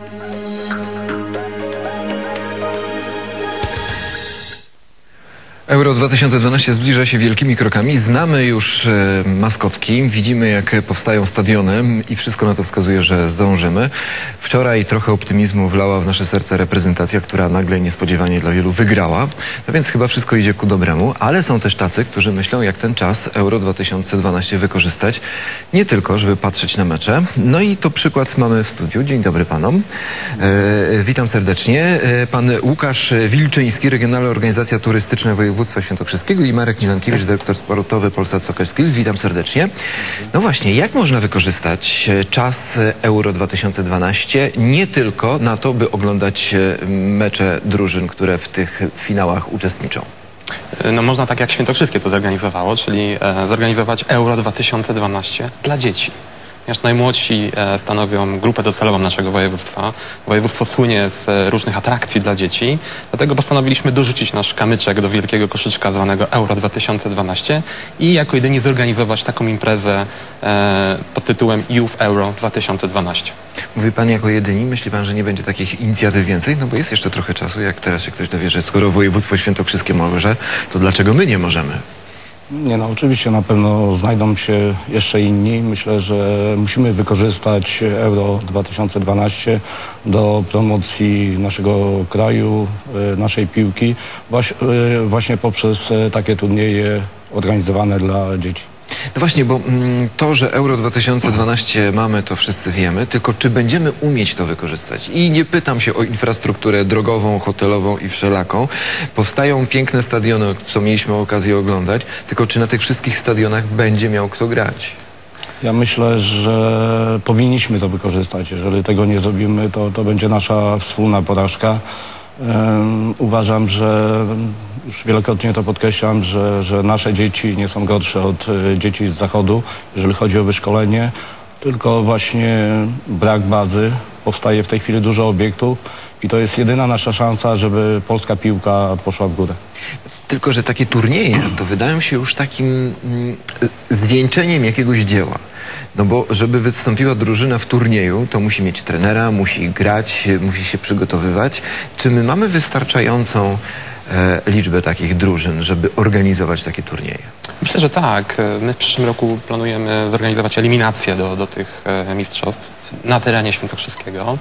Thank you. Euro 2012 zbliża się wielkimi krokami. Znamy już e, maskotki, widzimy jak powstają stadiony i wszystko na to wskazuje, że zdążymy. Wczoraj trochę optymizmu wlała w nasze serce reprezentacja, która nagle niespodziewanie dla wielu wygrała. No więc chyba wszystko idzie ku dobremu, ale są też tacy, którzy myślą jak ten czas Euro 2012 wykorzystać. Nie tylko, żeby patrzeć na mecze. No i to przykład mamy w studiu. Dzień dobry panom. E, witam serdecznie. E, pan Łukasz Wilczyński, Regionalna Organizacja Turystyczna Województwa Świętokrzyskiego i Marek Nilankiewicz, dyrektor sportowy Polsat Soccer Skills. Witam serdecznie. No właśnie, jak można wykorzystać e, czas Euro 2012 nie tylko na to, by oglądać e, mecze drużyn, które w tych finałach uczestniczą? No można tak jak Świętokrzyskie to zorganizowało, czyli e, zorganizować Euro 2012 dla dzieci. Ponieważ najmłodsi e, stanowią grupę docelową naszego województwa. Województwo słynie z e, różnych atrakcji dla dzieci, dlatego postanowiliśmy dorzucić nasz kamyczek do wielkiego koszyczka zwanego Euro 2012 i jako jedyni zorganizować taką imprezę e, pod tytułem Youth Euro 2012. Mówi pan jako jedyni, myśli pan, że nie będzie takich inicjatyw więcej? No bo jest jeszcze trochę czasu, jak teraz się ktoś dowie, że skoro województwo świętokrzyskie może, to dlaczego my nie możemy? Nie no, oczywiście na pewno znajdą się jeszcze inni. Myślę, że musimy wykorzystać Euro 2012 do promocji naszego kraju, e, naszej piłki, waś- e, właśnie poprzez e, takie turnieje organizowane dla dzieci. No właśnie, bo mm, to, że Euro 2012 mamy, to wszyscy wiemy, tylko czy będziemy umieć to wykorzystać? I nie pytam się o infrastrukturę drogową, hotelową i wszelaką. Powstają piękne stadiony, co mieliśmy okazję oglądać, tylko czy na tych wszystkich stadionach będzie miał kto grać? Ja myślę, że powinniśmy to wykorzystać. Jeżeli tego nie zrobimy, to, to będzie nasza wspólna porażka. Uważam, że już wielokrotnie to podkreślam, że, że nasze dzieci nie są gorsze od e, dzieci z zachodu, jeżeli chodzi o wyszkolenie, tylko właśnie brak bazy. Powstaje w tej chwili dużo obiektów i to jest jedyna nasza szansa, żeby polska piłka poszła w górę. Tylko, że takie turnieje to wydają się już takim mm, zwieńczeniem jakiegoś dzieła. No bo żeby wystąpiła drużyna w turnieju, to musi mieć trenera, musi grać, musi się przygotowywać. Czy my mamy wystarczającą e, liczbę takich drużyn, żeby organizować takie turnieje? Myślę, że tak. My w przyszłym roku planujemy zorganizować eliminację do, do tych e, mistrzostw na terenie Świętokrzyskiego.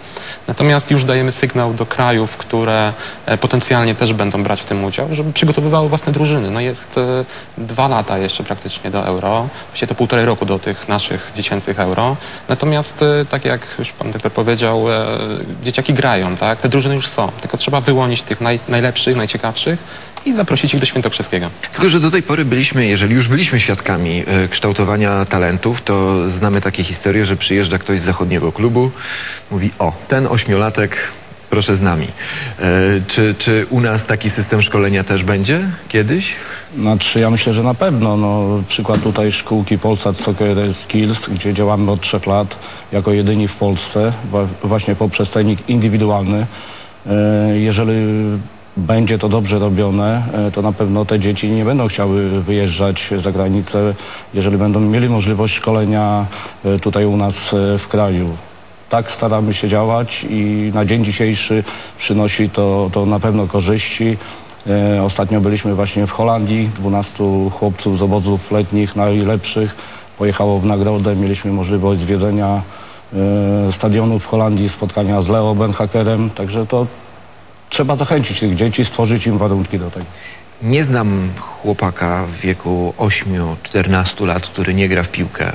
Natomiast już dajemy sygnał do krajów, które e, potencjalnie też będą brać w tym udział, żeby przygotowywały własne drużyny. No jest e, dwa lata jeszcze praktycznie do euro, właściwie to półtorej roku do tych naszych dziecięcych euro. Natomiast e, tak jak już pan doktor powiedział, dzieciaki grają, tak? Te drużyny już są, tylko trzeba wyłonić tych naj, najlepszych, najciekawszych i zaprosić ich do Świętokrzyskiego. Tylko, że do tej pory byliśmy, jeżeli już byliśmy świadkami e, kształtowania talentów, to znamy takie historie, że przyjeżdża ktoś z zachodniego klubu, mówi o, ten ośmiolatek, proszę z nami. E, czy, czy u nas taki system szkolenia też będzie kiedyś? Znaczy ja myślę, że na pewno. No, przykład tutaj szkółki Polsat Soccer Skills, gdzie działamy od trzech lat jako jedyni w Polsce, wa- właśnie poprzez trening indywidualny. E, Jeżeli będzie to dobrze robione, e, to na pewno te dzieci nie będą chciały wyjeżdżać za granicę, jeżeli będą mieli możliwość szkolenia e, tutaj u nas e, w kraju. Tak staramy się działać i na dzień dzisiejszy przynosi to, to na pewno korzyści. Ostatnio byliśmy właśnie w Holandii, 12 chłopców z obozów letnich najlepszych pojechało w nagrodę, mieliśmy możliwość zwiedzenia stadionu w Holandii, spotkania z Leo Benhakerem, także to trzeba zachęcić tych dzieci, stworzyć im warunki do tego. Nie znam chłopaka w wieku 8-14 lat, który nie gra w piłkę.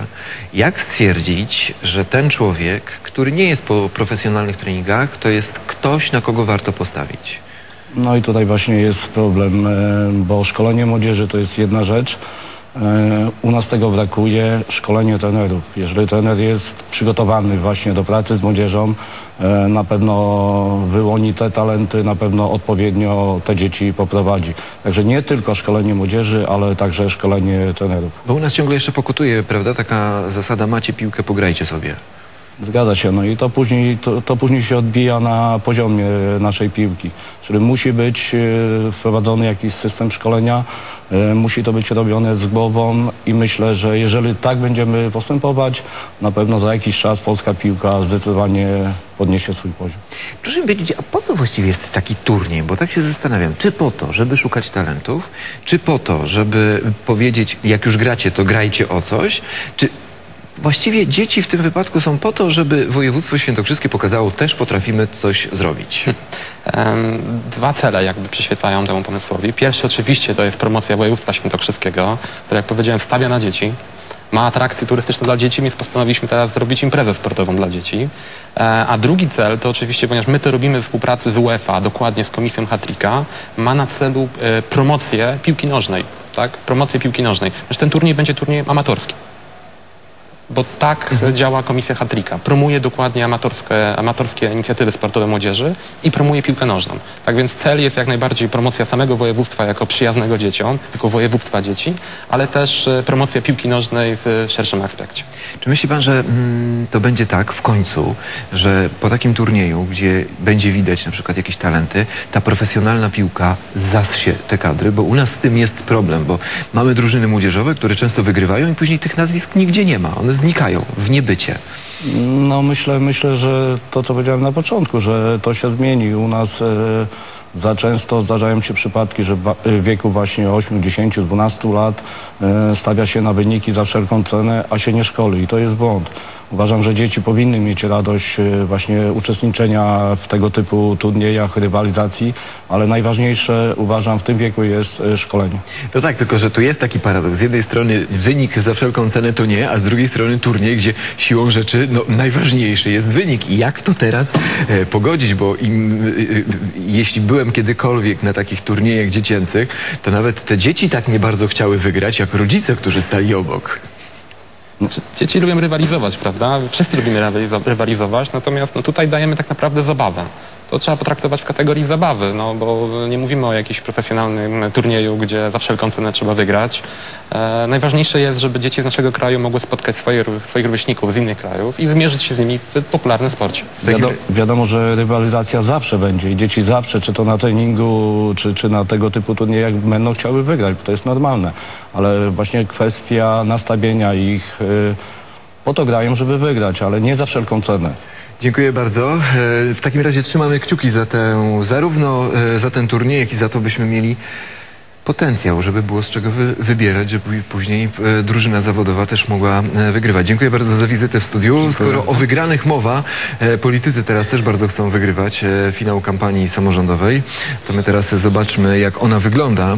Jak stwierdzić, że ten człowiek, który nie jest po profesjonalnych treningach, to jest ktoś, na kogo warto postawić? No i tutaj właśnie jest problem, e, bo szkolenie młodzieży to jest jedna rzecz. E, U nas tego brakuje, szkolenie trenerów. Jeżeli trener jest przygotowany właśnie do pracy z młodzieżą, e, na pewno wyłoni te talenty, na pewno odpowiednio te dzieci poprowadzi. Także nie tylko szkolenie młodzieży, ale także szkolenie trenerów. Bo u nas ciągle jeszcze pokutuje, prawda, taka zasada macie piłkę, pograjcie sobie. Zgadza się, no i to później, to, to później się odbija na poziomie naszej piłki. Czyli musi być e, wprowadzony jakiś system szkolenia, e, musi to być robione z głową i myślę, że jeżeli tak będziemy postępować, na pewno za jakiś czas polska piłka zdecydowanie podniesie swój poziom. Proszę mi powiedzieć, a po co właściwie jest taki turniej? Bo tak się zastanawiam, czy po to, żeby szukać talentów, czy po to, żeby powiedzieć, jak już gracie, to grajcie o coś, czy właściwie dzieci w tym wypadku są po to, żeby województwo świętokrzyskie pokazało, też potrafimy coś zrobić. Em, Dwa cele jakby przyświecają temu pomysłowi. Pierwszy oczywiście to jest promocja województwa świętokrzyskiego, które jak powiedziałem stawia na dzieci. Ma atrakcje turystyczne dla dzieci, więc postanowiliśmy teraz zrobić imprezę sportową dla dzieci. E, A drugi cel to oczywiście, ponieważ my to robimy w współpracy z UEFA, dokładnie z Komisją Hatrika, ma na celu e, promocję piłki nożnej. Tak? Promocję piłki nożnej. Znaczy ten turniej będzie turniejem amatorskim. Bo tak działa Komisja Hatrika. Promuje dokładnie amatorskie, amatorskie inicjatywy sportowe młodzieży i promuje piłkę nożną. Tak więc cel jest jak najbardziej promocja samego województwa jako przyjaznego dzieciom, jako województwa dzieci, ale też e, promocja piłki nożnej w szerszym aspekcie. Czy myśli pan, że mm, to będzie tak w końcu, że po takim turnieju, gdzie będzie widać na przykład jakieś talenty, ta profesjonalna piłka zassie te kadry, bo u nas z tym jest problem, bo mamy drużyny młodzieżowe, które często wygrywają i później tych nazwisk nigdzie nie ma. One znikają w niebycie. No myślę, myślę, że to co powiedziałem na początku, że to się zmieni. U nas e, za często zdarzają się przypadki, że w wa- w wieku właśnie 8, 10, 12 lat e, stawia się na wyniki za wszelką cenę, a się nie szkoli i to jest błąd. Uważam, że dzieci powinny mieć radość e, właśnie uczestniczenia w tego typu turniejach, rywalizacji, ale najważniejsze uważam w tym wieku jest e, szkolenie. No tak, tylko że tu jest taki paradoks. Z jednej strony wynik za wszelką cenę to nie, a z drugiej strony turniej, gdzie siłą rzeczy no, najważniejszy jest wynik. I jak to teraz e, pogodzić? Bo im, e, e, jeśli byłem kiedykolwiek na takich turniejach dziecięcych, to nawet te dzieci tak nie bardzo chciały wygrać, jak rodzice, którzy stali obok. Czy Dzieci lubią rywalizować, prawda? Wszyscy lubimy rywalizo- rywalizować, natomiast no, tutaj dajemy tak naprawdę zabawę. To trzeba potraktować w kategorii zabawy, no bo nie mówimy o jakimś profesjonalnym turnieju, gdzie za wszelką cenę trzeba wygrać. E, najważniejsze jest, żeby dzieci z naszego kraju mogły spotkać swoje, swoich rówieśników z innych krajów i zmierzyć się z nimi w popularnym sporcie. Wiado, wiadomo, że rywalizacja zawsze będzie i dzieci zawsze, czy to na treningu, czy, czy na tego typu turniejach będą chciały wygrać, bo to jest normalne. Ale właśnie kwestia nastawienia ich, y, po to grają, żeby wygrać, ale nie za wszelką cenę. Dziękuję bardzo. E, W takim razie trzymamy kciuki za tę, zarówno e, za ten turniej, jak i za to, byśmy mieli potencjał, żeby było z czego wy, wybierać, żeby później e, drużyna zawodowa też mogła e, wygrywać. Dziękuję bardzo za wizytę w studiu. Skoro o wygranych mowa, e, politycy teraz też bardzo chcą wygrywać finał kampanii samorządowej, to my teraz zobaczmy, jak ona wygląda.